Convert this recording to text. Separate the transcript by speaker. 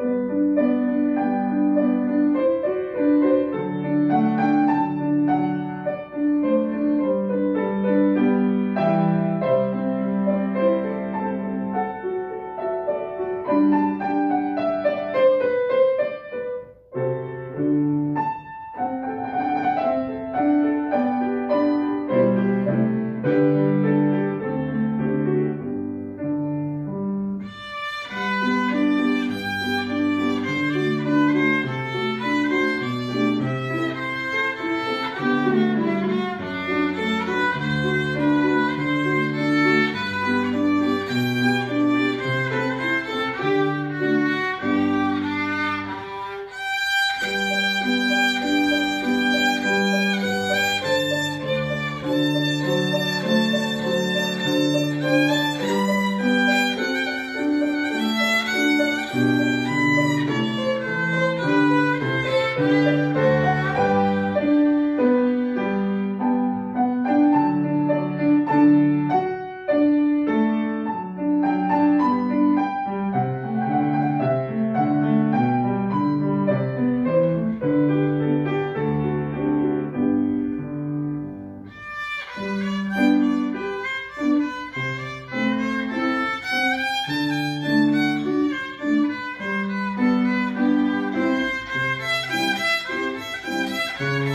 Speaker 1: Música Thank you.